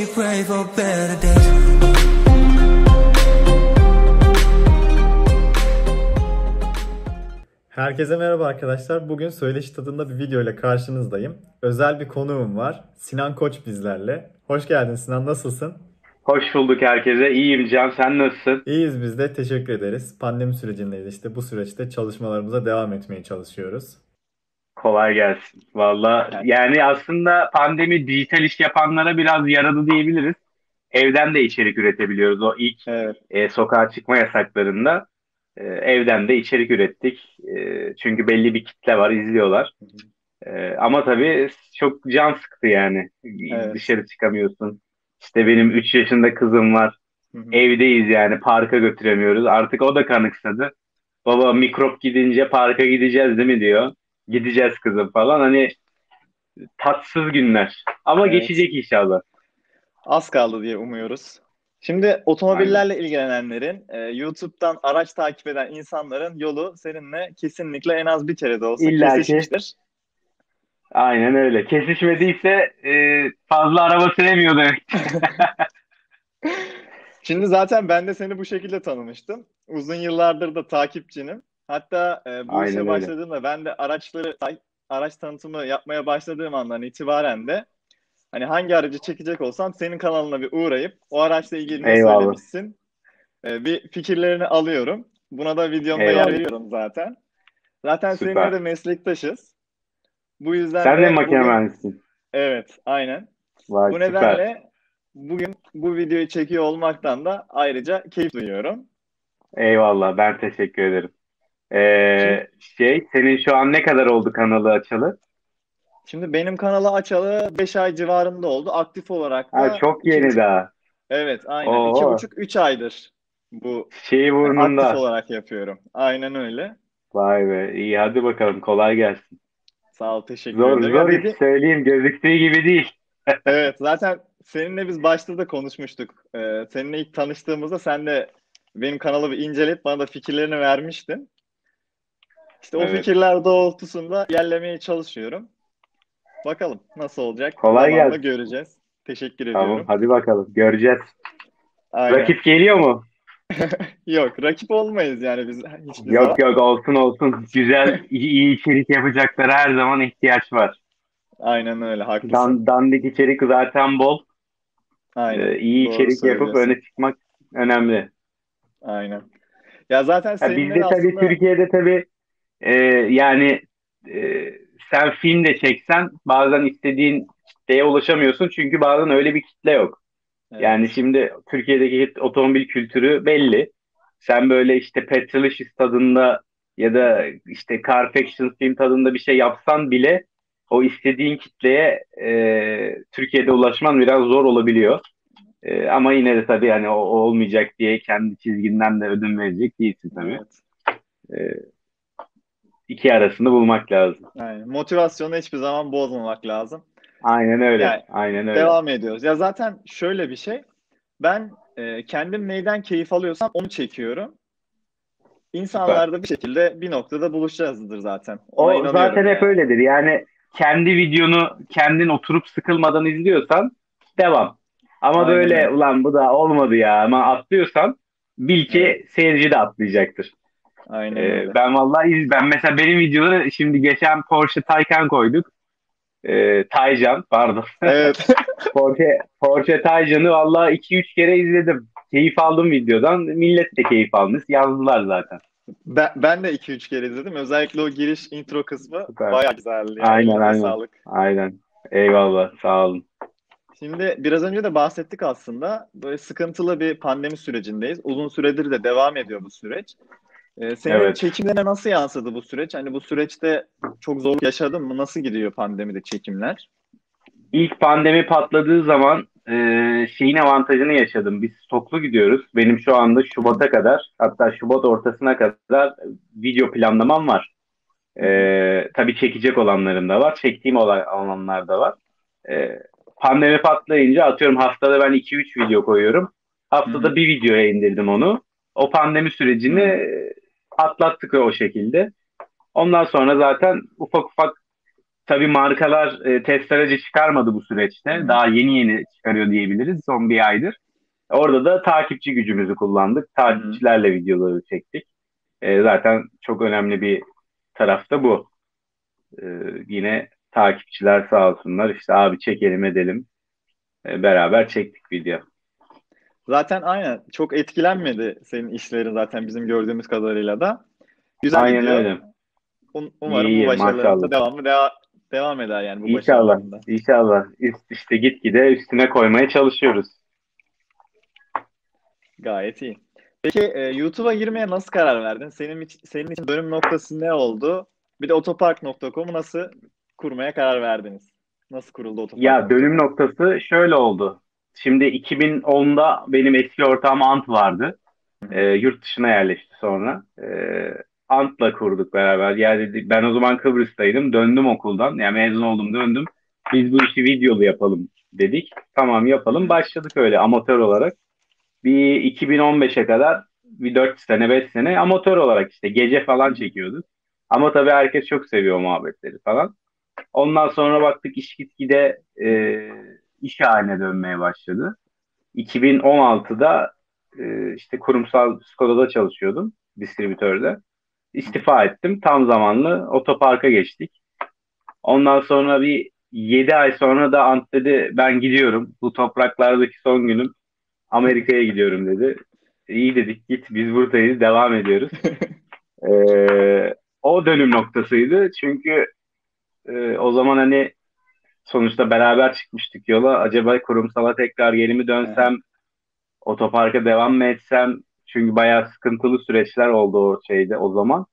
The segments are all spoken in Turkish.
we pray for better days. Herkese merhaba arkadaşlar. Bugün Söyleşi tadında bir video ile karşınızdayım. Özel bir konuğum var. Sinan Koç bizlerle. Hoş geldin Sinan, nasılsın? Hoş bulduk herkese. İyiyim Can. Sen nasılsın? İyiyiz biz de. Teşekkür ederiz. Pandemi sürecindeyiz işte. Bu süreçte çalışmalarımıza devam etmeye çalışıyoruz. Kolay gelsin. Valla yani aslında pandemi dijital iş yapanlara biraz yaradı diyebiliriz. Evden de içerik üretebiliyoruz. O ilk Evet. e, sokağa çıkma yasaklarında e, evden de içerik ürettik. E, çünkü belli bir kitle var, izliyorlar. E, ama tabii çok can sıktı yani. Evet. Dışarı çıkamıyorsun. İşte benim 3 yaşında kızım var. Hı hı. Evdeyiz yani parka götüremiyoruz. Artık o da kanıksadı. Baba mikrop gidince parka gideceğiz değil mi diyor. Gideceğiz kızım falan. Hani tatsız günler. Ama Evet. geçecek inşallah. Az kaldı diye umuyoruz. Şimdi otomobillerle ilgilenenlerin, e, YouTube'dan araç takip eden insanların yolu seninle kesinlikle en az bir kere de olsa İlla ki. kesişmiştir. Aynen öyle. Kesişmediyse e, fazla araba süremiyor demek. Şimdi zaten ben de seni bu şekilde tanımıştım. Uzun yıllardır da takipçinim. Hatta e, bu Aynen işe öyle. başladığımda ben de araçları araç tanıtımı yapmaya başladığım andan itibaren de hani hangi aracı çekecek olsam senin kanalına bir uğrayıp o araçla ilgili ne Eyvallah. söylemişsin e, bir fikirlerini alıyorum. Buna da videomda yer veriyorum zaten. Zaten Süper. seninle de meslektaşız. Bu yüzden Sen de makine bugün- mühendisisin. Evet, aynen. Vay, Bu süper. nedenle bugün bu videoyu çekiyor olmaktan da ayrıca keyif duyuyorum. Eyvallah. Ben teşekkür ederim. E, şey, senin şu an ne kadar oldu kanalı açalı? Şimdi benim kanalı açalı 5 ay civarında oldu. Aktif olarak da Ha, çok iki yeni buçuk- daha. Evet, aynen. Oo. 2,5-3 aydır bu Şeyi aktif burnunda. olarak yapıyorum. Aynen öyle. Vay be. İyi hadi bakalım. Kolay gelsin. Sağ ol, teşekkür Zor ederim. Zor dedi- iş söyleyeyim. Gözüktüğü gibi değil. Evet, zaten seninle biz başta da konuşmuştuk. Ee, seninle ilk tanıştığımızda sen de benim kanalı bir inceleyip bana da fikirlerini vermiştin. İşte o Evet. fikirler doğrultusunda ilerlemeye çalışıyorum. Bakalım nasıl olacak? Kolay Zamanla gelsin. göreceğiz. Teşekkür Tamam ediyorum. hadi bakalım. Göreceğiz. Aynen. Rakip geliyor mu? Yok, rakip olmayız yani biz hiçbir Yok zaman. yok olsun olsun. Güzel iyi, içerik yapacaklara her zaman ihtiyaç var. Aynen öyle, haklısın. Dan, dandik içerik zaten bol. Aynen. Ee, iyi Doğru içerik yapıp öne çıkmak önemli. Aynen. Ya zaten Ya bizde tabii aslında Türkiye'de tabii e, yani e, sen film de çeksen bazen istediğin kitleye ulaşamıyorsun çünkü bazen öyle bir kitle yok. Evet. Yani şimdi Türkiye'deki otomobil kültürü belli. Sen böyle işte Petrolicious tadında ya da işte Carfaction film tadında bir şey yapsan bile o istediğin kitleye e, Türkiye'de ulaşman biraz zor olabiliyor. E, ama yine de tabii o, o olmayacak diye kendi çizginden de ödün verecek değilsin tabii. Evet. E, iki arasını bulmak lazım. Aynen. Motivasyonu hiçbir zaman bozmamak lazım. Aynen öyle. Yani Aynen öyle. Devam ediyoruz. Ya zaten şöyle bir şey. Ben e, kendim neyden keyif alıyorsam onu çekiyorum. İnsanlar da bir şekilde bir noktada buluşacağızdır zaten. Ona O zaten hep yani. öyledir. Yani kendi videonu kendin oturup sıkılmadan izliyorsan devam. Ama Aynen böyle öyle. ulan bu da olmadı ya ama atlıyorsan bil ki seyirci de atlayacaktır. Aynen Ee, öyle. ben vallahi iz- ben mesela benim videoları şimdi geçen Porsche Taycan koyduk. Ee, Taycan pardon. Evet. Porsche, Porsche Taycan'ı vallahi 2-3 kere izledim. Keyif aldım videodan. Millet de keyif almış. Yazdılar zaten. Ben, ben de 2-3 kere izledim. Özellikle o giriş intro kısmı Süper. bayağı güzeldi. Yani. Aynen, Elinize aynen. Sağlık. Aynen. Eyvallah. Sağ olun. Şimdi biraz önce de bahsettik aslında. Böyle sıkıntılı bir pandemi sürecindeyiz. Uzun süredir de devam ediyor bu süreç. Ee, senin Evet. çekimlerine nasıl yansıdı bu süreç? Hani bu süreçte çok zorluk yaşadın mı? Nasıl gidiyor pandemide çekimler? İlk pandemi patladığı zaman e, şeyin avantajını yaşadım. Biz stoklu gidiyoruz. Benim şu anda Şubat'a kadar hatta Şubat ortasına kadar video planlamam var. E, tabii çekecek olanlarım da var. Çektiğim olan, olanlar da var. E, pandemi patlayınca atıyorum haftada ben 2-3 video koyuyorum. Haftada Hı hı. bir videoya indirdim onu. O pandemi sürecini e, atlattık o şekilde. Ondan sonra zaten ufak ufak tabii markalar e, test aracı çıkarmadı bu süreçte. Daha yeni yeni çıkarıyor diyebiliriz son bir aydır. Orada da takipçi gücümüzü kullandık. Takipçilerle videoları çektik. E, zaten çok önemli bir tarafta bu. E, yine takipçiler sağ olsunlar işte abi çekelim edelim. E, beraber çektik video. Zaten aynen çok etkilenmedi senin işlerin zaten bizim gördüğümüz kadarıyla da. Güzel Aynen gidiyor. öyle. Um- Umarım İyi, bu başarılarında devamı deva- devam eder yani bu İnşallah. İnşallah. Üst, işte gitgide üstüne koymaya çalışıyoruz. Gayet iyi. Peki e, YouTube'a girmeye nasıl karar verdin? Senin için, senin için dönüm noktası ne oldu? Bir de otopark.com'u nasıl kurmaya karar verdiniz? Nasıl kuruldu otopark? Ya dönüm noktası şöyle oldu. Şimdi 2010'da benim eski ortağım Ant vardı. Ee, yurt dışına yerleşti sonra. Ee, Ant'la kurduk beraber. Yani ben o zaman Kıbrıs'taydım. Döndüm okuldan. Yani mezun oldum döndüm. Biz bu işi videolu yapalım dedik. Tamam yapalım. Başladık öyle amatör olarak. Bir 2015'e kadar bir 4 sene 5 sene amatör olarak işte gece falan çekiyorduk. Ama tabii herkes çok seviyor muhabbetleri falan. Ondan sonra baktık iş gitgide e, iş haline dönmeye başladı. 2016'da e, işte kurumsal Skoda'da çalışıyordum distribütörde. İstifa ettim. Tam zamanlı otoparka geçtik. Ondan sonra bir 7 ay sonra da Ant dedi ben gidiyorum. Bu topraklardaki son günüm. Amerika'ya gidiyorum dedi. İyi dedik git biz buradayız devam ediyoruz. Ee, o dönüm noktasıydı. Çünkü e, o zaman hani sonuçta beraber çıkmıştık yola. Acaba kurumsala tekrar geri mi dönsem, otoparka devam mı etsem? Çünkü bayağı sıkıntılı süreçler oldu o şeyde o zaman.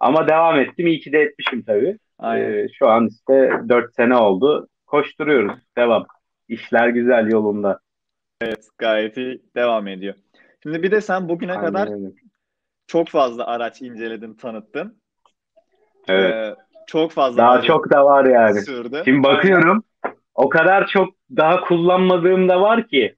Ama devam ettim. İyi ki de etmişim tabii. Aynen. Ee, şu an işte 4 sene oldu. Koşturuyoruz. Devam. İşler güzel yolunda. Gayet iyi devam ediyor. Şimdi bir de sen bugüne Aynen kadar çok fazla araç inceledin, tanıttın. Evet. Ee, çok fazla Daha aracın çok da var yani. sürdü. Şimdi bakıyorum o kadar çok daha kullanmadığım da var ki.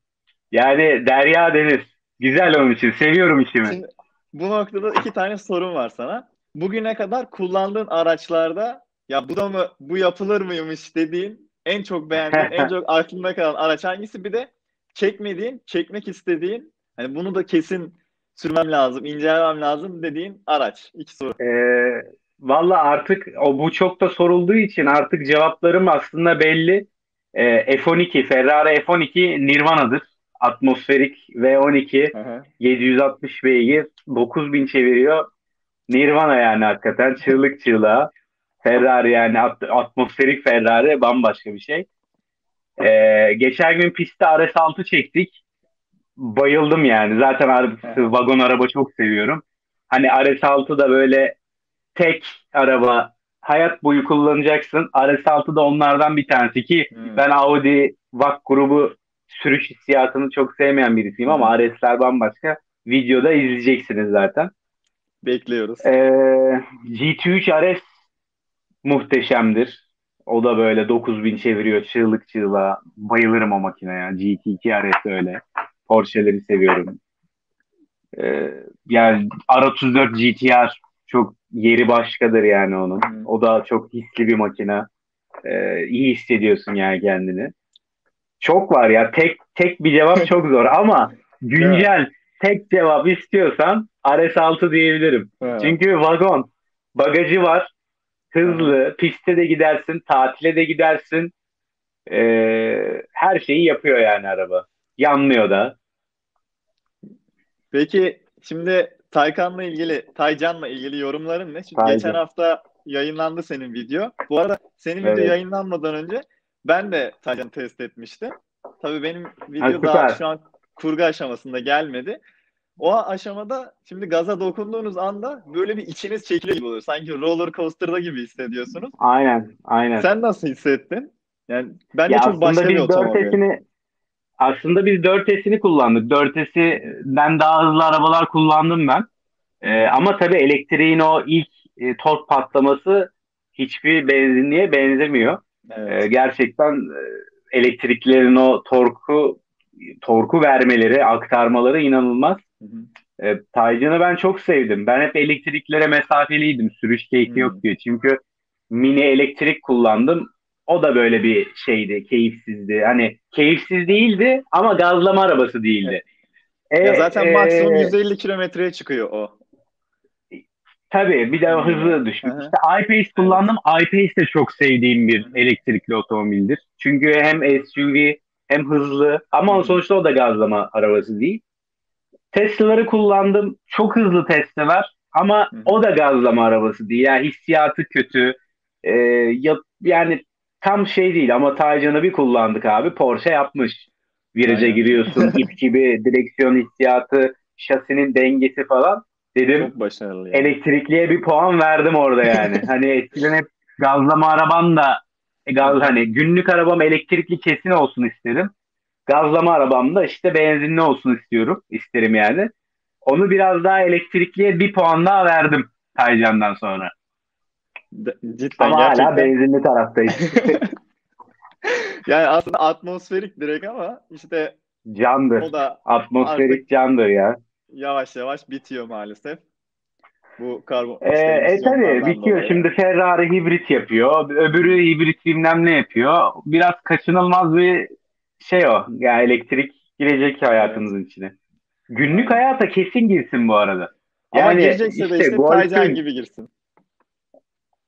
Yani derya deniz. Güzel onun için. Seviyorum işimi. Şimdi bu noktada iki tane sorum var sana. Bugüne kadar kullandığın araçlarda ya bu da mı bu yapılır mıymış dediğin en çok beğendiğin, en çok aklında kalan araç hangisi? Bir de çekmediğin, çekmek istediğin, hani bunu da kesin sürmem lazım, incelemem lazım dediğin araç. İki soru. Ee, valla artık o bu çok da sorulduğu için artık cevaplarım aslında belli. Ee, F12, Ferrari F12 Nirvana'dır. Atmosferik V12 Hı hı. 760 beygir 9000 çeviriyor. Nirvana yani hakikaten çığlık çığlığa. Ferrari yani at- atmosferik Ferrari bambaşka bir şey. Ee, geçen gün pistte RS6 çektik. Bayıldım yani. Zaten ar- vagon araba çok seviyorum. Hani RS6 da böyle tek araba hayat boyu kullanacaksın. RS6 da onlardan bir tanesi ki Hmm. ben Audi VAK grubu sürüş hissiyatını çok sevmeyen birisiyim ama RS'ler bambaşka. Videoda izleyeceksiniz zaten. Bekliyoruz. Ee, GT3 RS muhteşemdir. O da böyle 9000 çeviriyor çığlık çığlığa. Bayılırım o makineye. GT2 RS öyle. Porsche'leri seviyorum. Ee, yani R34 GTR çok yeri başkadır yani onun. O da çok hisli bir makine. Ee, iyi hissediyorsun yani kendini. Çok var ya. Tek tek bir cevap çok zor ama güncel tek cevap istiyorsan RS6 diyebilirim. Ha. Çünkü vagon, bagajı var, hızlı, piste de gidersin, tatile de gidersin. Ee, her şeyi yapıyor yani araba. Yanmıyor da. Peki şimdi Taycan'la ilgili, Taycan'la ilgili yorumların ne? Çünkü Taycan. geçen hafta yayınlandı senin video. Bu arada senin Evet. video yayınlanmadan önce ben de Taycan'ı test etmiştim. Tabii benim video süper. daha şu an kurgu aşamasında gelmedi. O aşamada şimdi gaza dokunduğunuz anda böyle bir içiniz çekiliyor gibi oluyor. Sanki roller coaster'da gibi hissediyorsunuz. Aynen, aynen. Sen nasıl hissettin? Yani bence Ya çok başka bir otomobil. 4S'ini aslında biz 4S'ini kullandık. 4S'den daha hızlı arabalar kullandım ben. Ee, ama tabii elektriğin o ilk e, tork patlaması hiçbir benzinliğe benzemiyor. Evet. Ee, gerçekten e, elektriklerin o torku torku vermeleri, aktarmaları inanılmaz. Hı hı. E, Taycan'ı ben çok sevdim. Ben hep elektriklere mesafeliydim. Sürüş keyfi Hmm. yok diye. Çünkü mini elektrik kullandım. O da böyle bir şeydi, keyifsizdi. Hani keyifsiz değildi ama gazlama arabası değildi. Ya E, zaten e, maksimum 150 kilometreye çıkıyor o. Tabii bir de hızı düşük. Hı hı. İşte iPace kullandım. iPace de çok sevdiğim bir elektrikli otomobildir. Çünkü hem SUV hem hızlı ama sonuçta o da gazlama arabası değil. Tesla'ları kullandım. Çok hızlı Tesla'lar ama hı. o da gazlama arabası değil. Yani hissiyatı kötü. Ee, ya, yani tam şey değil ama Taycan'ı bir kullandık abi. Porsche yapmış. Viraja Aynen. giriyorsun. ip gibi direksiyon hissiyatı, şasinin dengesi falan. Dedim Çok başarılı yani. elektrikliye bir puan verdim orada yani. hani eskiden hep gazlama araban da e, gaz hani günlük arabam elektrikli kesin olsun isterim. Gazlama arabam da işte benzinli olsun istiyorum. isterim yani. Onu biraz daha elektrikliye bir puan daha verdim Taycan'dan sonra. De- Cidden Ama gerçekten. hala benzinli taraftayız. Yani aslında atmosferik direkt ama işte candır. o da Atmosferik candır ya. yavaş yavaş bitiyor maalesef. Bu karbon Ee, e tabii bitiyor. dolayı. Şimdi Ferrari hibrit yapıyor. Öbürü hibrit bilmem ne yapıyor. Biraz kaçınılmaz bir şey o. Yani elektrik girecek hayatımızın içine. Günlük hayata kesin girsin bu arada. Ama Yani girecekse işte de işte Golf'ün- gibi girsin.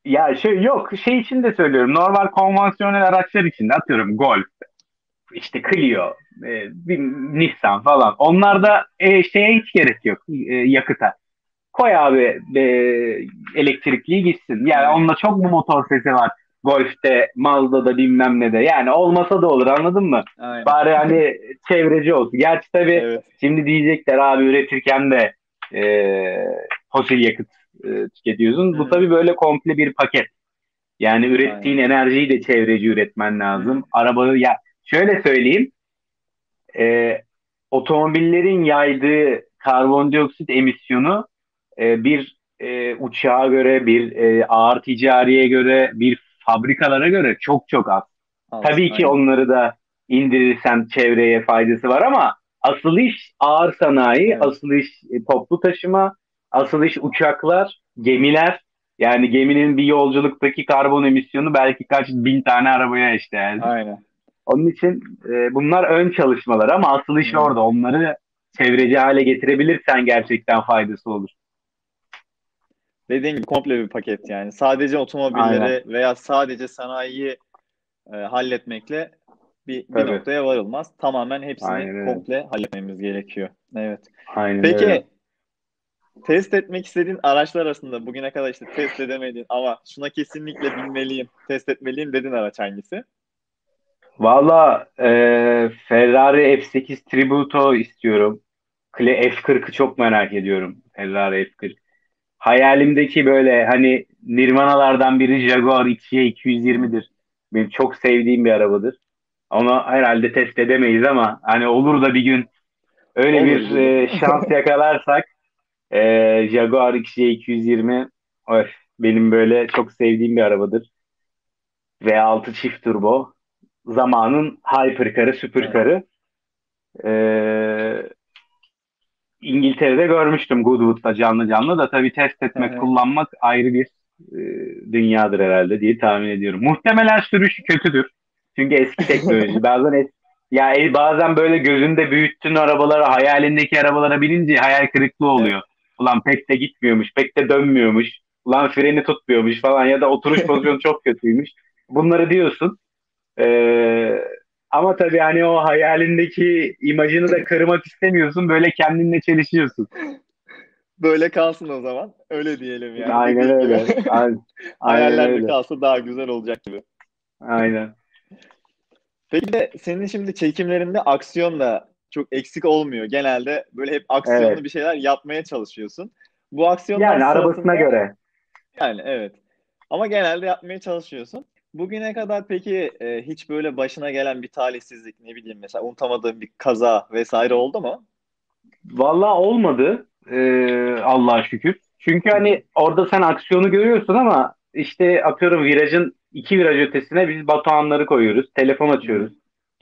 Ya şey yok şey için de söylüyorum. Normal konvansiyonel araçlar için de atıyorum Golf, işte Clio, e, bir Nissan falan. Onlarda e, şeye hiç gerek yok e, yakıta. Koy abi e, elektrikliyi gitsin. Yani onunla çok mu motor sesi var? Golf'te, Mazda'da bilmem ne de. Yani olmasa da olur anladın mı? Aynen. Bari hani çevreci olsun. Gerçi tabii Evet. Şimdi diyecekler abi üretirken de e, fosil yakıt e, tüketiyorsun. Bu Hı. tabii böyle komple bir paket. Yani ürettiğin enerjiyi de çevreci üretmen lazım. Arabayı ya şöyle söyleyeyim. E, otomobillerin yaydığı karbondioksit emisyonu e, bir e, uçağa göre, bir e, ağır ticariye göre, bir fabrikalara göre çok çok az. Az, Tabii ki aynen. onları da indirirsen çevreye faydası var ama asıl iş ağır sanayi, Evet. asıl iş e, toplu taşıma, asıl iş uçaklar, gemiler. Yani geminin bir yolculuktaki karbon emisyonu belki kaç bin tane arabaya işte yani. Aynen. Onun için e, bunlar ön çalışmalar ama asıl iş Hı. orada. Onları çevreci hale getirebilirsen gerçekten faydası olur. Dediğin gibi komple bir paket yani. Sadece otomobilleri veya sadece sanayiyi e, halletmekle bir, bir Tabii. noktaya varılmaz. Tamamen hepsini Aynen komple halletmemiz gerekiyor. Evet. Aynen Peki öyle. Test etmek istediğin araçlar arasında bugüne kadar işte test edemediğin ama şuna kesinlikle binmeliyim, test etmeliyim dediğin araç hangisi? Valla e, Ferrari F8 Tributo istiyorum. Kle- F40'ı çok merak ediyorum. Ferrari F40. Hayalimdeki böyle hani Nirvana'lardan biri Jaguar XJ 220'dir. Benim çok sevdiğim bir arabadır. Onu herhalde test edemeyiz ama hani olur da bir gün öyle Olur bir e, şans yakalarsak e, Jaguar XJ 220 öf, benim böyle çok sevdiğim bir arabadır. V6 çift turbo. Zamanın hypercar'ı, süpürcar'ı. Ee, İngiltere'de görmüştüm Goodwood'da canlı canlı da tabii test etmek, hı. kullanmak ayrı bir e, dünyadır herhalde diye tahmin ediyorum. Muhtemelen sürüşü kötüdür. Çünkü eski teknoloji. bazen es- ya e, bazen böyle gözünde büyüttüğün arabalara, hayalindeki arabalara binince hayal kırıklığı oluyor. Ulan pek de gitmiyormuş, pek de dönmüyormuş. Ulan freni tutmuyormuş falan ya da oturuş pozisyonu çok kötüymüş. Bunları diyorsun. Ee, ama tabii hani o hayalindeki imajını da kırmak istemiyorsun. Böyle kendinle çelişiyorsun. Böyle kalsın o zaman. Öyle diyelim yani. Aynen öyle. Aynen, Hayallerde öyle. kalsa daha güzel olacak gibi. Aynen. Peki de senin şimdi çekimlerinde aksiyon da çok eksik olmuyor. Genelde böyle hep aksiyonlu Evet. bir şeyler yapmaya çalışıyorsun. Bu aksiyonlar Yani arabasına göre. Yani evet. Ama genelde yapmaya çalışıyorsun. Bugüne kadar peki e, hiç böyle başına gelen bir talihsizlik ne bileyim mesela unutamadığın bir kaza vesaire oldu mu? Vallahi olmadı. Ee, Allah'a şükür. Çünkü hani orada sen aksiyonu görüyorsun ama işte atıyorum virajın iki viraj ötesine biz batuhanları koyuyoruz. Telefon açıyoruz.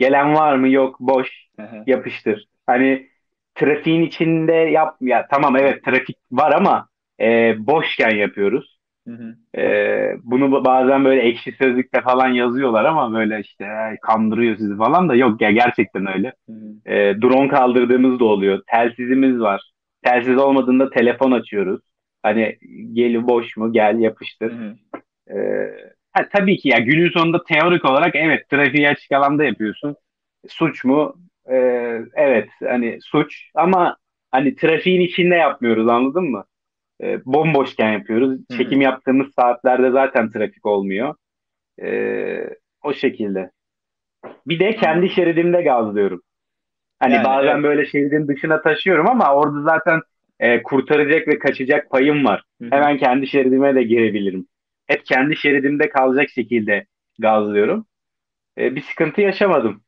Gelen var mı? Yok. Boş. yapıştır. Hani trafiğin içinde yap ya tamam evet trafik var ama e, boşken yapıyoruz. Hı hı. Ee, bunu bazen böyle ekşi sözlükte falan yazıyorlar ama böyle işte "Ay, kandırıyor sizi falan da yok ya gerçekten öyle. Hı hı. Ee, drone kaldırdığımız da oluyor. Telsizimiz var. Telsiz olmadığında telefon açıyoruz. Hani gel boş mu gel yapıştır. hı. Ee, ha, tabii ki ya günün sonunda teorik olarak evet trafiği açık alanda yapıyorsun. Suç mu? Ee, evet hani suç ama hani trafiğin içinde yapmıyoruz anladın mı? Ee, bomboşken yapıyoruz. Hı hı. Çekim yaptığımız saatlerde zaten trafik olmuyor. Ee, o şekilde. Bir de kendi şeridimde gazlıyorum. Hani Yani bazen evet. böyle şeridin dışına taşıyorum ama orada zaten e, kurtaracak ve kaçacak payım var. Hı hı. Hemen kendi şeridime de girebilirim. Hep kendi şeridimde kalacak şekilde gazlıyorum. E, bir sıkıntı yaşamadım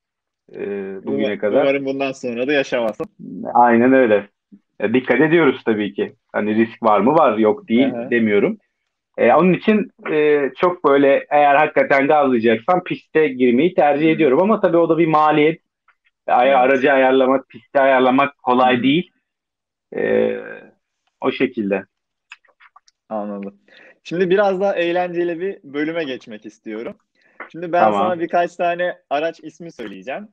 e, bugüne Uma- kadar. Umarım bundan sonra da yaşamazsın. Aynen öyle. E, dikkat ediyoruz tabii ki. Hani risk var mı? Var. Yok değil Aha. demiyorum. E, onun için e, çok böyle eğer hakikaten gazlayacaksam piste girmeyi tercih ediyorum. Ama tabii o da bir maliyet. Ay- Evet. Aracı ayarlamak, pisti ayarlamak kolay Hı. değil. E, o şekilde. Anladım. Şimdi biraz daha eğlenceli bir bölüme geçmek istiyorum. Şimdi ben Tamam. sana birkaç tane araç ismi söyleyeceğim.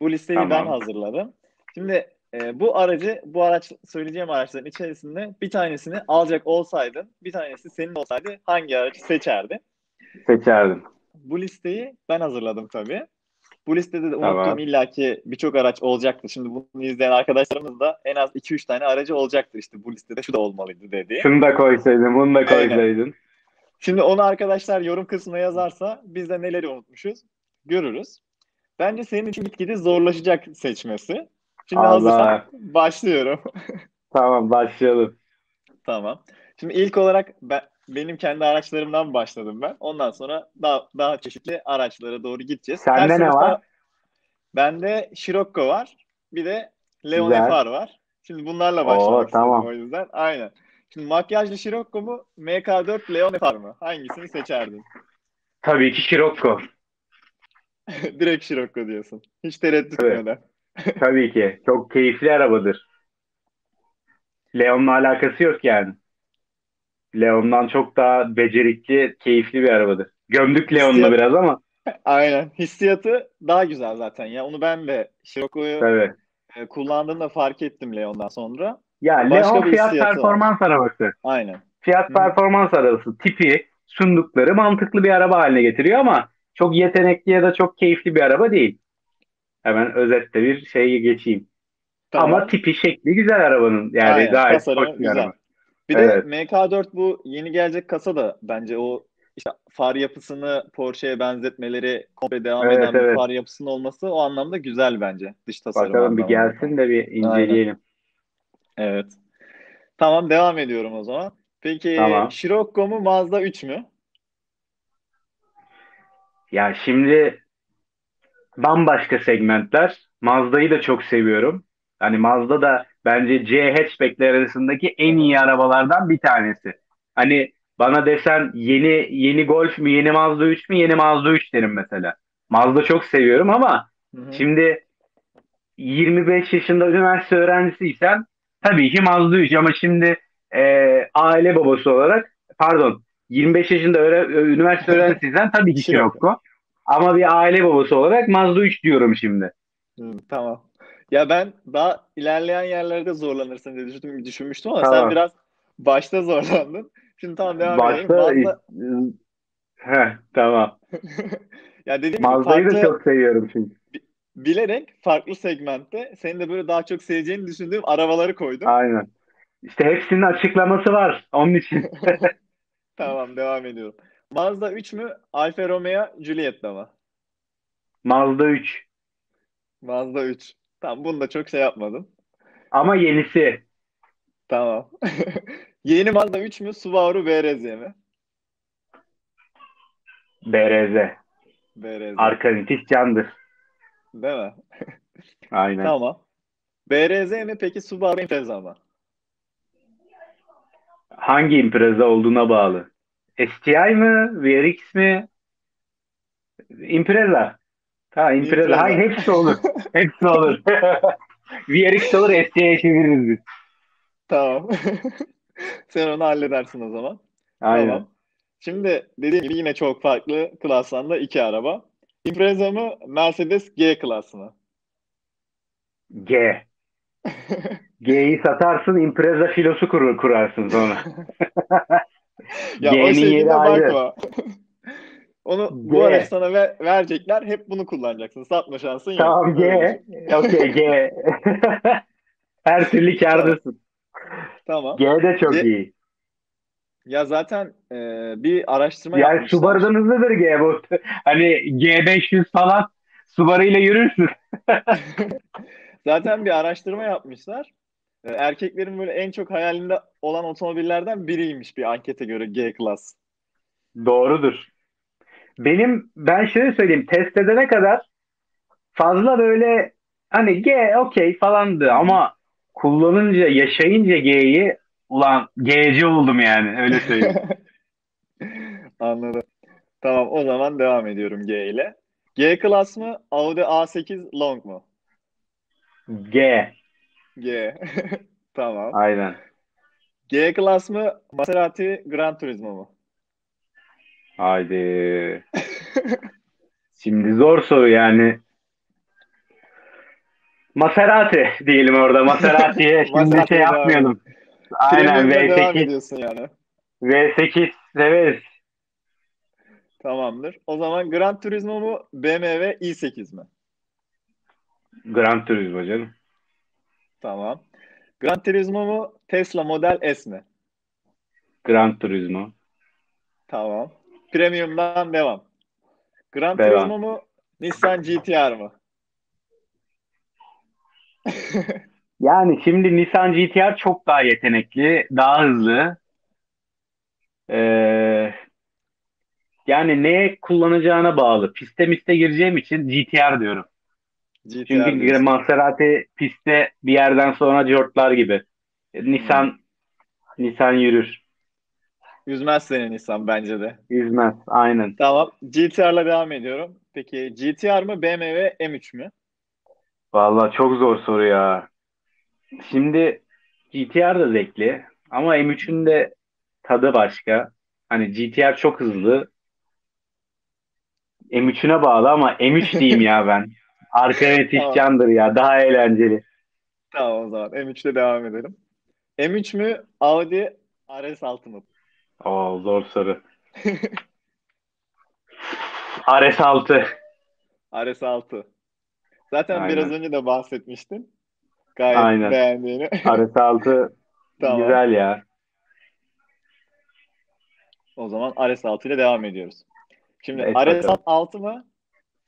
Bu listeyi ben Tamam. hazırladım. Şimdi e, bu aracı, bu araç söyleyeceğim araçların içerisinde bir tanesini alacak olsaydın, bir tanesi senin olsaydı hangi aracı seçerdin? Seçerdim. Bu listeyi ben hazırladım tabii. Bu listede de Tamam. unuttuğum illaki birçok araç olacaktır. Şimdi bunu izleyen arkadaşlarımız da en az 2-3 tane aracı olacaktır işte bu listede şu da olmalıydı dedi. Şunu da koysaydın, bunu da Aynen. koysaydın. Şimdi onu arkadaşlar yorum kısmına yazarsa biz de neleri unutmuşuz görürüz. Bence senin için gitgide zorlaşacak seçmesi. Şimdi Allah. hazırsan başlıyorum. Tamam başlayalım. tamam. Şimdi ilk olarak ben, benim kendi araçlarımdan başladım ben. Ondan sonra daha daha çeşitli araçlara doğru gideceğiz. Sende Her ne var? Bende Scirocco var. Bir de Leon Güzel. FR var. Şimdi bunlarla Oo, başlamak istedim tamam. o yüzden. Aynen. Şimdi makyajlı Scirocco mu? MK4 Leon FR mı? Hangisini seçerdin? Tabii ki Scirocco. Direkt Scirocco diyorsun. Hiç tereddüt Evet. etmeden. Tabii ki. Çok keyifli arabadır. Leon'la alakası yok yani. Leon'dan çok daha becerikli, keyifli bir arabadır. Gömdük Leon'la biraz ama Aynen. Hissiyatı daha güzel zaten ya. Onu ben de tabii. e, kullandığımda fark ettim Leon'dan sonra. Ya Başka Leon fiyat hissiyatı var. performans arabası. Aynen. Fiyat Hı. performans arabası. Tipi, sundukları mantıklı bir araba haline getiriyor ama çok yetenekli ya da çok keyifli bir araba değil. Hemen özette bir şeye geçeyim. Tamam. Ama tipi şekli güzel arabanın. Yani Aynen. gayet Tasarımı hoş bir güzel. araba. Bir Evet. de MK4 bu yeni gelecek kasa da bence o işte far yapısını Porsche'ye benzetmeleri, komple devam Evet, eden bir evet. far yapısının olması o anlamda güzel bence. Dış tasarım Bakalım bir anlamında. gelsin de bir inceleyelim. Evet. Tamam devam ediyorum o zaman. Peki Tamam. Scirocco mu Mazda 3 mü? Ya şimdi bambaşka segmentler. Mazda'yı da çok seviyorum. Hani Mazda da bence C hatchback'ler arasındaki en iyi arabalardan bir tanesi. Hani bana desen yeni yeni Golf mü, yeni Mazda 3 mü, yeni Mazda 3 derim mesela. Mazda çok seviyorum ama Hı hı. şimdi 25 yaşında üniversite öğrencisiysen tabii ki Mazda 3 ama şimdi e, aile babası olarak pardon 25 yaşında öğre- üniversite öğrencisiysen tabii ki Scirocco. Scirocco. Ama bir aile babası olarak Mazda 3 diyorum şimdi. Hı, tamam. Ya ben daha ilerleyen yerlerde zorlanırsın diye düşündüm, düşünmüştüm ama Tamam. sen biraz başta zorlandın. Şimdi tamam devam. Başta Mazda, Heh, tamam. ya dediğim Mazda'yı da farklı, çok seviyorum çünkü. bilerek farklı segmentte senin de böyle daha çok seveceğini düşündüğüm arabaları koydum. Aynen. İşte hepsinin açıklaması var. Onun için. Tamam devam ediyorum. Mazda 3 mü? Alfa Romeo Giulietta mı? Mazda 3. Mazda 3. Tamam bunu da çok şey yapmadım. Ama yenisi. Tamam. Yeni Mazda 3 mü? Subaru BRZ mi? BRZ. BRZ. Arka vites candır. Değil mi? Aynen. Tamam. BRZ mi peki Subaru Impreza mı? Hangi impreza olduğuna bağlı. STI mi? VRX mi? Impreza. Ha Impreza. Hayır hepsi olur. hepsi olur. VRX olur STI'ye çeviririz biz. Tamam. Sen onu halledersin o zaman. Aynen. Tamam. Şimdi dediğim gibi yine çok farklı klasmanda iki araba. Impreza mı Mercedes G klası mı? G. G'yi satarsın, impreza filosu kurur, kurarsın sonra. Ya o G'nin şekilde yeri ayrı. bakma. Onu bu G. araç sana ver- verecekler. Hep bunu kullanacaksın. Satma şansın yok. Tamam G. Okey G. Her türlü kârdasın. Tamam. G de çok G- iyi. Ya zaten e, bir araştırma Yani yapmışlar. Subaru'dan hızlıdır G bu. Hani G500 falan Subaru ile yürürsün. Zaten bir araştırma yapmışlar. E, erkeklerin böyle en çok hayalinde olan otomobillerden biriymiş bir ankete göre G Class. Doğrudur. Benim ben şöyle söyleyeyim test edene kadar fazla böyle hani G okey falandı ama kullanınca yaşayınca G'yi ulan G'ci oldum yani öyle söyleyeyim. Anladım. Tamam o zaman devam ediyorum G ile. G Class mı Audi A8 Long mu? G G. Tamam. aynen. G Class mı Maserati Gran Turismo mu? Haydi. Şimdi zor soru yani. Maserati diyelim orada. Maserati'ye şimdi Maserati'ye şey yapmayalım. Aynen Premium'da devam V8 ediyorsun yani. V8 severiz. Tamamdır. O zaman Gran Turismo mu BMW i8 mi? Gran Turismo canım. Tamam. Gran Turismo mu Tesla Model S mi? Gran Turismo. Tamam. Premium'dan devam. Gran Devam. Turismo mu Nissan GT-R mı? Yani şimdi Nissan GT-R çok daha yetenekli, daha hızlı. Ee, yani neye kullanacağına bağlı. Piste miste gireceğim için GT-R diyorum. GT-R Çünkü diyorsun. Maserati pistte bir yerden sonra cortlar gibi. E, Nissan Nissan yürür. Üzmez seni Nissan bence de. Yüzmez. Aynen. Tamam. GT-R'la devam ediyorum. Peki GT-R mı BMW M3 mü? Vallahi çok zor soru ya. Şimdi GT-R da zevkli ama M3'ün de tadı başka. Hani GT-R çok hızlı. M3'üne bağlı ama M3 diyeyim ya ben. Arkaya yetiş Tamam. candır ya. Daha eğlenceli. Tamam o zaman M3'le devam edelim. M3 mü Audi RS6 mı? Oo, zor soru. RS6. RS6. Zaten Aynen. biraz önce de bahsetmiştin. Gayet Aynen. beğendiğini. RS6 Tamam. güzel ya. O zaman RS6 ile devam ediyoruz. Şimdi Evet, bakalım. RS6 mı?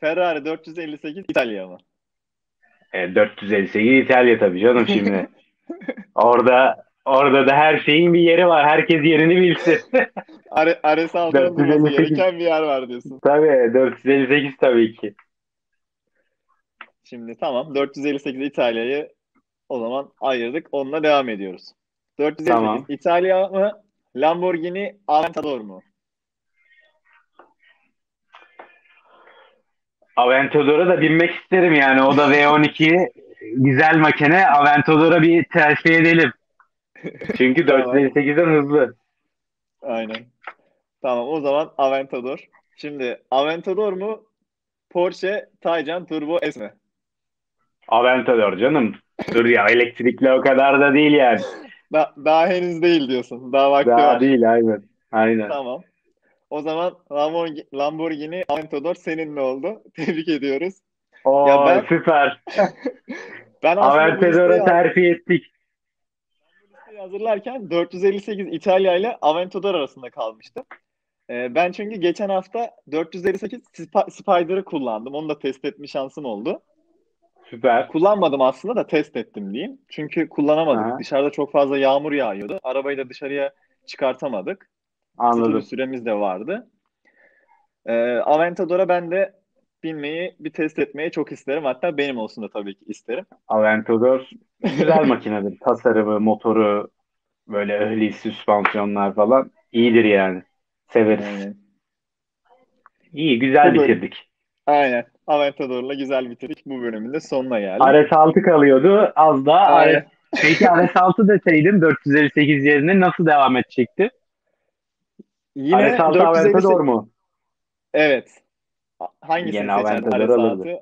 Ferrari 458 İtalya mı? E, 458 İtalya tabii canım şimdi. Orada orada da her şeyin bir yeri var. Herkes yerini bilsin. RS6'nın bulması 458. gereken bir yer var diyorsun. tabii 458 tabii ki. Şimdi tamam 458 İtalya'yı o zaman ayırdık. Onunla devam ediyoruz. 458 Tamam. İtalya mı? Lamborghini Aventador mu? Aventador'a da binmek isterim yani. O da V12 güzel makine. Aventador'a bir terfi edelim. Çünkü Tamam. 458'den hızlı. Aynen. Tamam o zaman Aventador. Şimdi Aventador mu? Porsche Taycan Turbo S mi? Aventador canım. Dur ya elektrikli o kadar da değil yani. Da- daha henüz değil diyorsun. Daha vakti Daha var. değil aynen. Aynen. Tamam. O zaman Lamborghini, Lamborghini Aventador seninle oldu. Tebrik ediyoruz. Oo Ya ben- süper. Ben Aventador'a terfi ettik. Hazırlarken 458 İtalya ile Aventador arasında kalmıştım. Ee, ben çünkü geçen hafta 458 Sp- Spider'ı kullandım. Onu da test etme şansım oldu. Süper. Kullanmadım aslında da test ettim diyeyim. Çünkü kullanamadık. Aha. Dışarıda çok fazla yağmur yağıyordu. Arabayı da dışarıya çıkartamadık. Anladım. süremiz de vardı. Ee, Aventador'a ben de binmeyi, bir test etmeyi çok isterim. Hatta benim olsun da tabii ki isterim. Aventador güzel makinedir. Tasarımı, motoru, böyle öhli süspansiyonlar falan iyidir yani. Severiz. Aynen. İyi, güzel Bu bölüm- bitirdik. Aynen. Aventador'la güzel bitirdik. Bu bölümün de sonuna geldik. RS6 kalıyordu. Az daha Aynen. RS... Peki RS6 deseydin 458 yerine nasıl devam edecekti? Yine RS6 458 Aventador mu? Evet. Hangisini seçerdin? Aventador RS6, alırdı.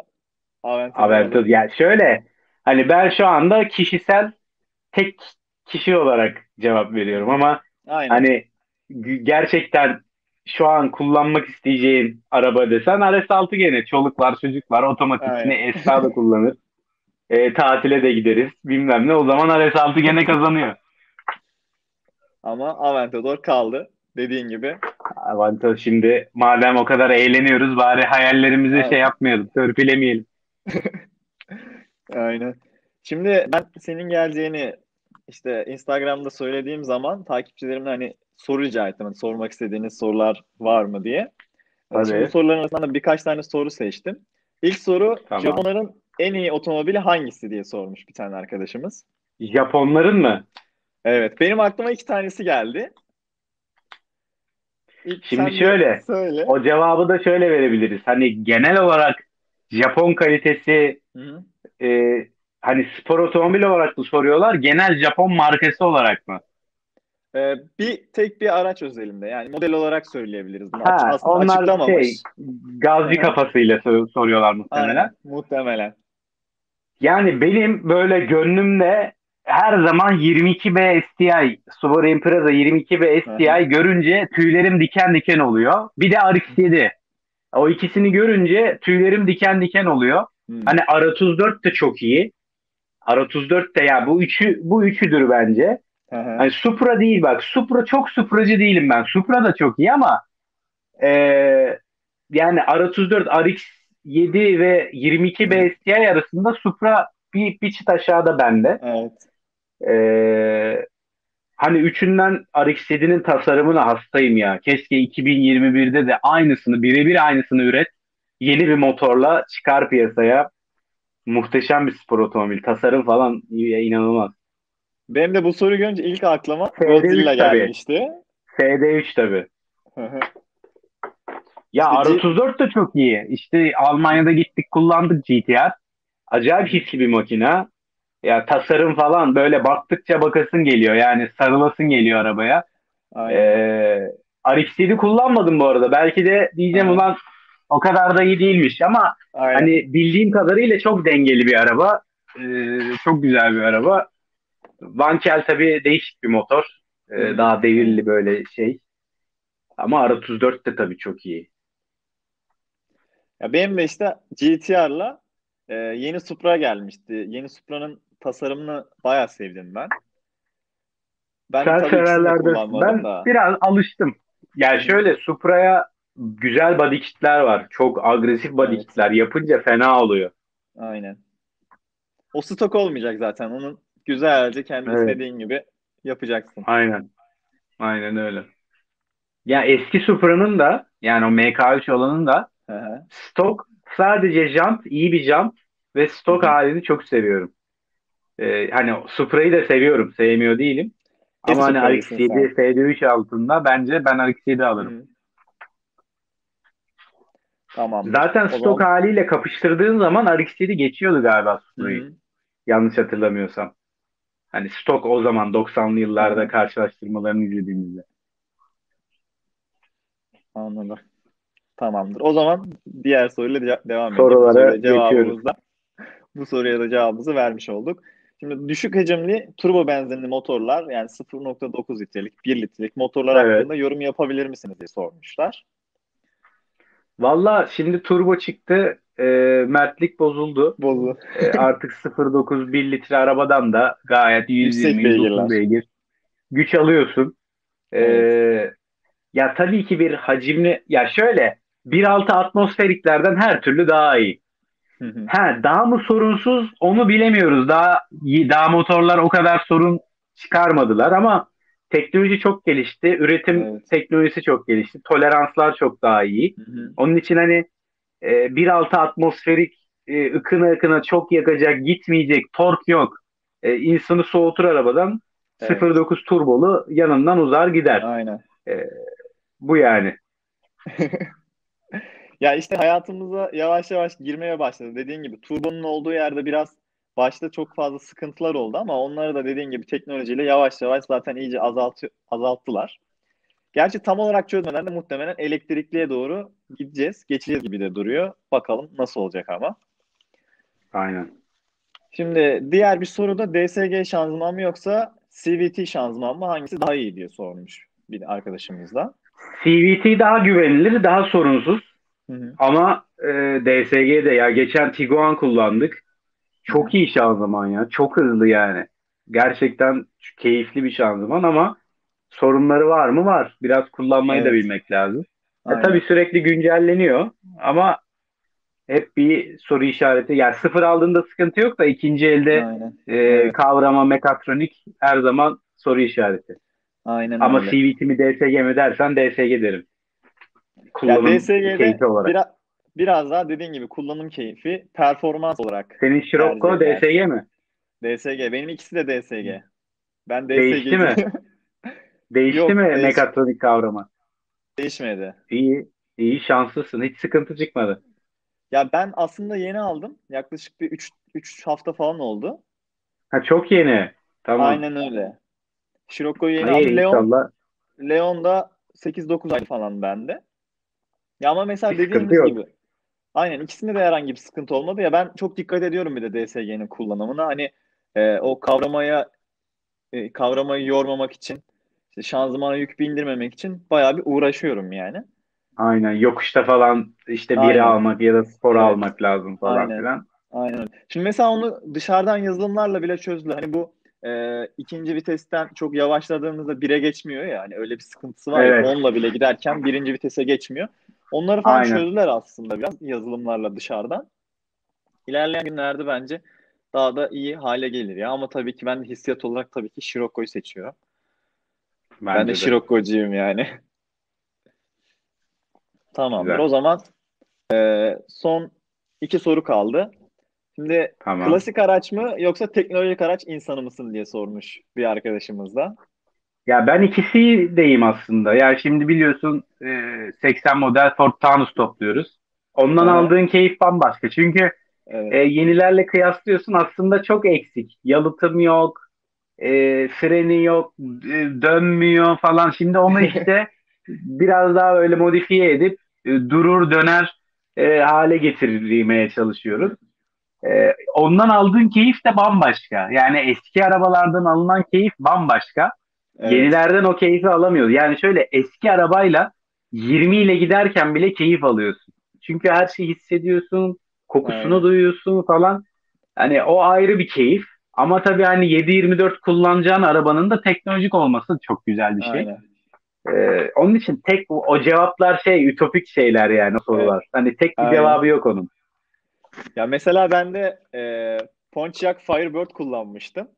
Aventador Aventador. Yani şöyle hani ben şu anda kişisel tek kişi olarak cevap veriyorum ama Aynen. hani gerçekten şu an kullanmak isteyeceğin araba desen RS6 gene. Çoluk var, çocuk var. Otomatikini. Esra da kullanır. E, tatile de gideriz. Bilmem ne. O zaman RS6 gene kazanıyor. Ama Aventador kaldı. Dediğin gibi. Avantaj şimdi madem o kadar eğleniyoruz bari hayallerimizi Aynen. şey yapmayalım. Törpülemeyelim. Aynen. Şimdi ben senin geleceğini işte Instagram'da söylediğim zaman takipçilerimden hani soru rica ettim. Hani sormak istediğiniz sorular var mı diye. Tabii. Şimdi bu soruların arasından da birkaç tane soru seçtim. İlk soru Tamam. Japonların en iyi otomobili hangisi diye sormuş bir tane arkadaşımız. Japonların mı? Evet, benim aklıma iki tanesi geldi. İlk Şimdi şöyle, söyle. O cevabı da şöyle verebiliriz. Hani genel olarak Japon kalitesi Hı hı. E, hani spor otomobil olarak mı soruyorlar? Genel Japon markası olarak mı? Ee, bir tek bir araç özelinde yani model olarak söyleyebiliriz bunu. Ha, aslında onlar açıklamamış. şey gazcı kafasıyla sor- soruyorlar muhtemelen. Aynen, muhtemelen. Yani benim böyle gönlümde her zaman 22B STI, Subaru Impreza 22B STI görünce tüylerim diken diken oluyor. Bir de RX-7. O ikisini görünce tüylerim diken diken oluyor. Hı. Hani R34 de çok iyi. R34 de ya bu üçü bu üçüdür bence. Hani Supra değil bak. Supra çok Supracı değilim ben. Supra da çok iyi ama eee, yani R34, RX-7 ve 22 BSTI arasında Supra bir, bir çıt aşağıda bende. Evet. Eee, hani üçünden RX-7'nin tasarımına hastayım ya. Keşke 2021'de de aynısını, birebir aynısını üret. Yeni bir motorla çıkar piyasaya. Muhteşem bir spor otomobil. Tasarım falan inanılmaz. Benim de bu soruyu görünce ilk aklıma FD3 Godzilla gelmişti. SD3 tabii. Ya İşte R34 da çok iyi. İşte Almanya'da gittik kullandık GTR. Acayip hisli bir makina. Ya tasarım falan böyle baktıkça bakasın geliyor. Yani sarılasın geliyor arabaya. Aynen. Ee, RX-7 kullanmadım bu arada. Belki de diyeceğim Hı. ulan o kadar da iyi değilmiş ama Aynen. hani bildiğim kadarıyla çok dengeli bir araba. Ee, çok güzel bir araba. Vankel tabii değişik bir motor. Ee, daha devirli böyle şey. Ama R34 de tabii çok iyi. Ya benim de işte GTR'la e, yeni Supra gelmişti. Yeni Supra'nın tasarımını bayağı sevdim ben. Ben Sen tabii severlerden. Ben da. biraz alıştım. Yani şöyle Supra'ya güzel body kitler var. Çok agresif body Evet. kitler. Yapınca fena oluyor. Aynen. O stok olmayacak zaten. Onun güzelce kendi Evet. istediğin gibi yapacaksın. Aynen. Aynen öyle. Ya eski Supra'nın da yani o MK3 olanın da Hı hı. stok sadece jant, iyi bir jant ve stok Hı hı. halini çok seviyorum. Ee, hani Supra'yı da seviyorum. Sevmiyor değilim. Ama hani Supra'lısın RX-7, SD3 altında bence ben RX-7 alırım. Hı. Tamamdır. Zaten stok zaman- haliyle kapıştırdığın zaman RX-7 geçiyordu galiba hı. Yanlış hatırlamıyorsam. Hani stok o zaman 90'lı yıllarda karşılaştırmalarını izlediğimizde. Anladım. Tamamdır. O zaman diğer soruyla de- devam edelim. Sorulara geçiyoruz. bu soruya da cevabımızı vermiş olduk. Şimdi düşük hacimli turbo benzinli motorlar yani 0.9 litrelik, 1 litrelik motorlar Evet. hakkında yorum yapabilir misiniz diye sormuşlar. Valla şimdi turbo çıktı. E, mertlik bozuldu. Bozu. E, artık 0.9 1 litre arabadan da gayet 120 beygirler. 130 beygir güç alıyorsun. E, ya tabii ki bir hacimli ya şöyle 1.6 atmosferiklerden her türlü daha iyi. Hı hı. Ha daha mı sorunsuz onu bilemiyoruz. Daha daha motorlar o kadar sorun çıkarmadılar ama teknoloji çok gelişti. Üretim Evet. teknolojisi çok gelişti. Toleranslar çok daha iyi. Hı hı. Onun için hani e, 1.6 atmosferik e, ıkına ıkına çok yakacak, gitmeyecek, tork yok. E, insanı soğutur arabadan. Evet. 0.9 turbolu yanından uzar gider. Aynen. Bu yani. Ya işte hayatımıza yavaş yavaş girmeye başladı. Dediğin gibi turbonun olduğu yerde biraz başta çok fazla sıkıntılar oldu ama onları da dediğin gibi teknolojiyle yavaş yavaş zaten iyice azaltı, azalttılar. Gerçi tam olarak çözmeden de muhtemelen elektrikliye doğru gideceğiz. Geçeceğiz gibi de duruyor. Bakalım nasıl olacak ama. Aynen. Şimdi diğer bir soru da DSG şanzıman mı yoksa CVT şanzıman mı hangisi daha iyi diye sormuş bir arkadaşımız da. CVT daha güvenilir, daha sorunsuz. Hı hı. Ama e, DSG'de ya geçen Tiguan kullandık. Çok iyi şanzıman ya. Çok hızlı yani. Gerçekten keyifli bir şanzıman ama sorunları var mı? Var. Biraz kullanmayı da Evet. bilmek lazım. E, Aynen. tabii sürekli güncelleniyor ama hep bir soru işareti. Yani sıfır aldığında sıkıntı yok da ikinci elde Aynen. e, Evet. kavrama, mekatronik her zaman soru işareti. Aynen Ama öyle. CVT mi DSG mi dersen DSG derim. Kullanım DSG'de keyfi olarak. biraz, biraz daha dediğin gibi kullanım keyfi, performans olarak Senin eder. DSG mi? DSG. Benim ikisi de DSG. Ben DSG Değişti mi? Değişti Yok, mi değiş- mekatronik kavramı? Değişmedi. İyi, iyi şanslısın. Hiç sıkıntı çıkmadı. Ya ben aslında yeni aldım. Yaklaşık bir 3 3 hafta falan oldu. Ha çok yeni. Tamam. Aynen öyle. Scirocco'yu yeni İyi, aldım. Leon, inşallah. Leon da 8-9 ay falan bende. Ya ama mesela Bir dediğimiz gibi. Aynen ikisinde de herhangi bir sıkıntı olmadı. Ya ben çok dikkat ediyorum bir de DSG'nin kullanımına. Hani e, o kavramaya e, kavramayı yormamak için işte şanzımana yük bindirmemek için bayağı bir uğraşıyorum yani. Aynen. Yokuşta falan işte biri Aynen. almak ya da spor Evet. almak lazım falan Aynen. filan. Aynen. Şimdi mesela onu dışarıdan yazılımlarla bile çözdüler. Hani bu e, ikinci vitesten çok yavaşladığımızda bire geçmiyor ya. Hani öyle bir sıkıntısı var Evet. ya. Onunla bile giderken birinci vitese geçmiyor. Onları falan Aynen. çözdüler aslında biraz yazılımlarla dışarıdan. İlerleyen günlerde bence daha da iyi hale gelir ya. Ama tabii ki ben hissiyat olarak tabii ki Scirocco'yu seçiyorum. ben Bence de de. Scirocco'cuyum yani. Tamamdır. Güzel. O zaman e, son iki soru kaldı. Şimdi Tamam. Klasik araç mı yoksa teknolojik araç insanı mısın diye sormuş bir arkadaşımız da. Ya ben ikisi deyim aslında. Ya şimdi biliyorsun e, 80 model Ford Taunus topluyoruz. Ondan Aha. aldığın keyif bambaşka. Çünkü Evet. E, yenilerle kıyaslıyorsun aslında çok eksik. Yalıtım yok, e, freni yok, e, dönmüyor falan. Şimdi onu işte biraz daha öyle modifiye edip e, durur döner e, hale getirmeye çalışıyoruz. E, ondan aldığın keyif de bambaşka. Yani eski arabalardan alınan keyif bambaşka. Evet. Yenilerden o keyfi alamıyoruz. Yani şöyle eski arabayla 20 ile giderken bile keyif alıyorsun. Çünkü her şeyi hissediyorsun, kokusunu Aynen. duyuyorsun falan. Hani o ayrı bir keyif. Ama tabii hani 7-24 kullanacağın arabanın da teknolojik olması çok güzel bir şey. Aynen. Ee, onun için tek o, cevaplar şey ütopik şeyler yani sorular. Hani tek bir Aynen. cevabı yok onun. Ya mesela ben de e, Pontiac Firebird kullanmıştım.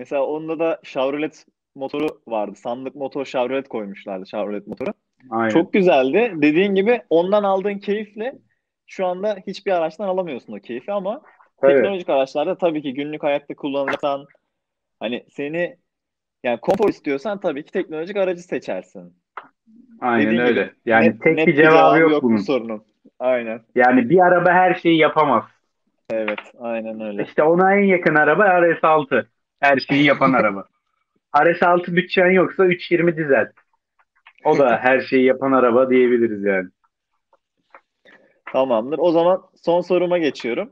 Mesela onda da Chevrolet motoru vardı. Sandık motor Chevrolet koymuşlardı Chevrolet motoru. Aynen. Çok güzeldi. Dediğin gibi ondan aldığın keyifle şu anda hiçbir araçtan alamıyorsun o keyfi ama Tabii. teknolojik araçlarda tabii ki günlük hayatta kullanacaksan hani seni yani konfor istiyorsan tabii ki teknolojik aracı seçersin. Aynen Dediğin öyle. gibi. Yani Net- tek net bir cevabı yok bu bunun. sorunun. Aynen. Yani bir araba her şeyi yapamaz. Evet. Aynen öyle. İşte ona en yakın araba RS6. Her şeyi yapan araba. RS6 bütçen yoksa 320 dizel. O da her şeyi yapan araba diyebiliriz yani. Tamamdır. O zaman son soruma geçiyorum.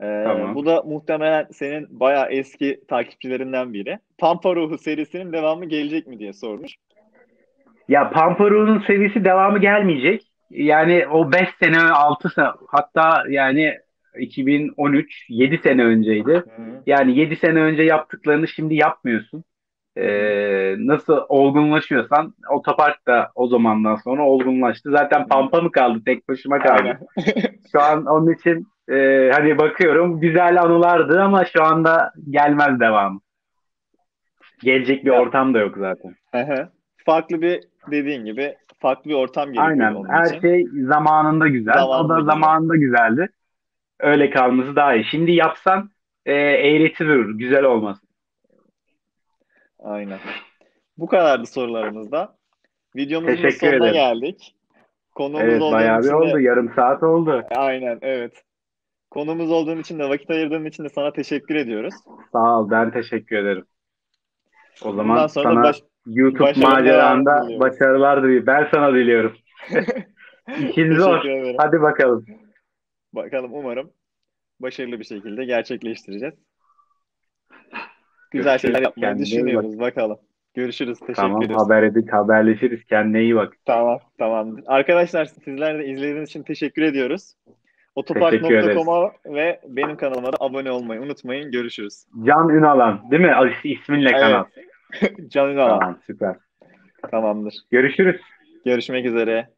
Ee, Tamam. Bu da muhtemelen senin bayağı eski takipçilerinden biri. Pampa Ruhu serisinin devamı gelecek mi diye sormuş. Ya Pamparo'nun seviyesi devamı gelmeyecek. Yani o 5 sene, 6 sene hatta yani 2013 7 sene önceydi. Yani 7 sene önce yaptıklarını şimdi yapmıyorsun. Ee, nasıl olgunlaşıyorsan otopark da o zamandan sonra olgunlaştı. Zaten Pampa mı kaldı? Tek başıma kaldı. Şu an onun için e, hani bakıyorum güzel anılardı ama şu anda gelmez devamı. Gelecek bir Ya. ortam da yok zaten. Farklı bir dediğin gibi farklı bir ortam gerekiyor Aynen. Her için. şey zamanında güzel. Zamanında o da güzel. zamanında güzeldi. Öyle kalması daha iyi. Şimdi yapsan e, eğreti durur. Güzel olmaz. Aynen. Bu kadardı sorularımızda. Videomuzun Teşekkür sonuna ederim. geldik. Konuğumuz Evet bayağı bir de- oldu. Yarım saat oldu. Aynen evet. Konumuz olduğun için de vakit ayırdığın için de sana teşekkür ediyoruz. Sağ ol. Ben teşekkür ederim. O zaman Bundan sonra sana baş- YouTube Başarılar maceranda diliyorum. başarılar diliyorum. Ben sana diliyorum. İşin zor. Ederim. Hadi bakalım. Bakalım umarım başarılı bir şekilde gerçekleştireceğiz. Güzel şeyler yapmayı Kendine düşünüyoruz. Bakalım. Görüşürüz. Teşekkür Tamam ederiz. haber edip haberleşiriz. Kendine iyi bak. Tamam, tamamdır. Arkadaşlar sizler de izlediğiniz için teşekkür ediyoruz. Otopark.com'a ve benim kanalıma da abone olmayı unutmayın. Görüşürüz. Can Ünalan değil mi? İsminle kanal. Canın alan. Tamam süper. Tamamdır. Görüşürüz. Görüşmek üzere.